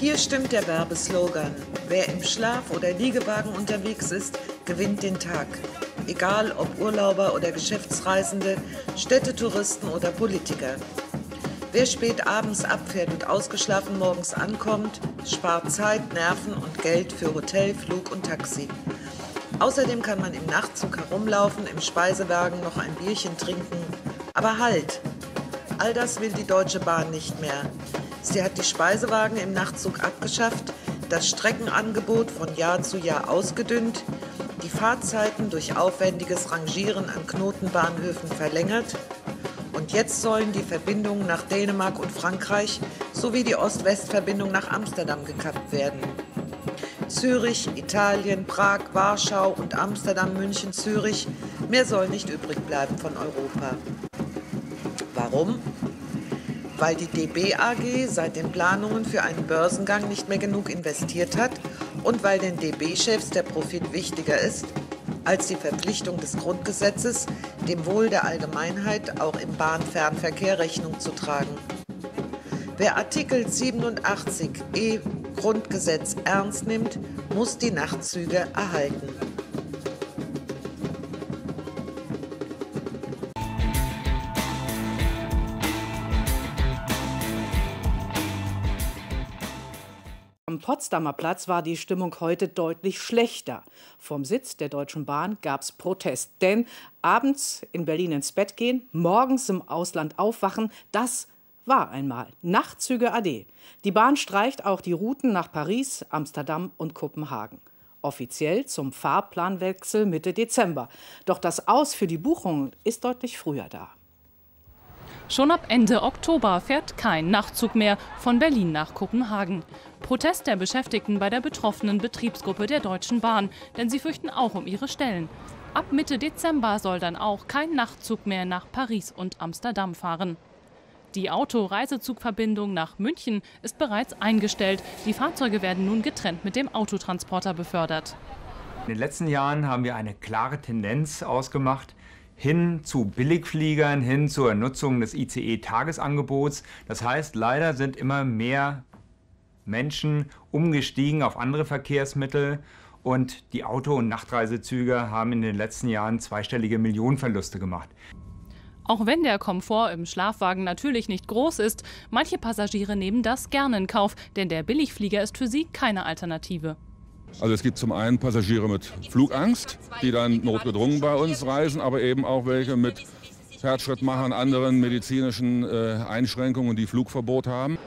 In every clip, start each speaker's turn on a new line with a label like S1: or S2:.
S1: Hier stimmt der Werbeslogan. Wer im Schlaf- oder Liegewagen unterwegs ist, gewinnt den Tag. Egal ob Urlauber oder Geschäftsreisende, Städtetouristen oder Politiker. Wer spät abends abfährt und ausgeschlafen morgens ankommt, spart Zeit, Nerven und Geld für Hotel, Flug und Taxi. Außerdem kann man im Nachtzug herumlaufen, im Speisewagen noch ein Bierchen trinken. Aber halt! All das will die Deutsche Bahn nicht mehr. Sie hat die Speisewagen im Nachtzug abgeschafft, das Streckenangebot von Jahr zu Jahr ausgedünnt, die Fahrzeiten durch aufwendiges Rangieren an Knotenbahnhöfen verlängert und jetzt sollen die Verbindungen nach Dänemark und Frankreich sowie die Ost-West-Verbindung nach Amsterdam gekappt werden. Zürich, Italien, Prag, Warschau und Amsterdam, München, Zürich, mehr soll nicht übrig bleiben von Europa. Warum? Weil die DB AG seit den Planungen für einen Börsengang nicht mehr genug investiert hat und weil den DB-Chefs der Profit wichtiger ist als die Verpflichtung des Grundgesetzes, dem Wohl der Allgemeinheit auch im Bahnfernverkehr Rechnung zu tragen. Wer Artikel 87 E Grundgesetz ernst nimmt, muss die Nachtzüge erhalten.
S2: Potsdamer Platz war die Stimmung heute deutlich schlechter. Vom Sitz der Deutschen Bahn gab es Protest. Denn abends in Berlin ins Bett gehen, morgens im Ausland aufwachen, das war einmal. Nachtzüge AD. Die Bahn streicht auch die Routen nach Paris, Amsterdam und Kopenhagen. Offiziell zum Fahrplanwechsel Mitte Dezember. Doch das Aus für die Buchungen ist deutlich früher da.
S3: Schon ab Ende Oktober fährt kein Nachtzug mehr von Berlin nach Kopenhagen. Protest der Beschäftigten bei der betroffenen Betriebsgruppe der Deutschen Bahn, denn sie fürchten auch um ihre Stellen. Ab Mitte Dezember soll dann auch kein Nachtzug mehr nach Paris und Amsterdam fahren. Die Autoreisezugverbindung nach München ist bereits eingestellt. Die Fahrzeuge werden nun getrennt mit dem Autotransporter befördert.
S4: In den letzten Jahren haben wir eine klare Tendenz ausgemacht, hin zu Billigfliegern, hin zur Nutzung des ICE-Tagesangebots. Das heißt, leider sind immer mehr Menschen umgestiegen auf andere Verkehrsmittel und die Auto- und Nachtreisezüge haben in den letzten Jahren zweistellige Millionenverluste gemacht.
S3: Auch wenn der Komfort im Schlafwagen natürlich nicht groß ist, manche Passagiere nehmen das gerne in Kauf, denn der Billigflieger ist für sie keine Alternative.
S5: Also es gibt zum einen Passagiere mit Flugangst, die dann notgedrungen bei uns reisen, aber eben auch welche mit Herzschrittmachern, anderen medizinischen äh, Einschränkungen, die Flugverbot haben.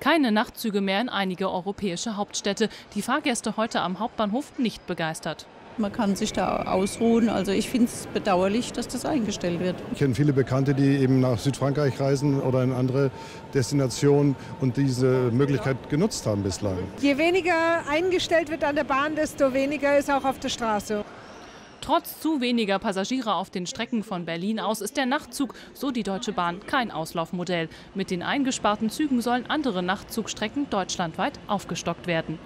S3: Keine Nachtzüge mehr in einige europäische Hauptstädte. Die Fahrgäste heute am Hauptbahnhof nicht begeistert.
S6: Man kann sich da ausruhen. Also ich finde es bedauerlich, dass das eingestellt wird.
S7: Ich kenne viele Bekannte, die eben nach Südfrankreich reisen oder in andere Destinationen und diese Möglichkeit genutzt haben bislang.
S8: Je weniger eingestellt wird an der Bahn, desto weniger ist auch auf der Straße.
S3: Trotz zu weniger Passagiere auf den Strecken von Berlin aus ist der Nachtzug, so die Deutsche Bahn, kein Auslaufmodell. Mit den eingesparten Zügen sollen andere Nachtzugstrecken deutschlandweit aufgestockt werden.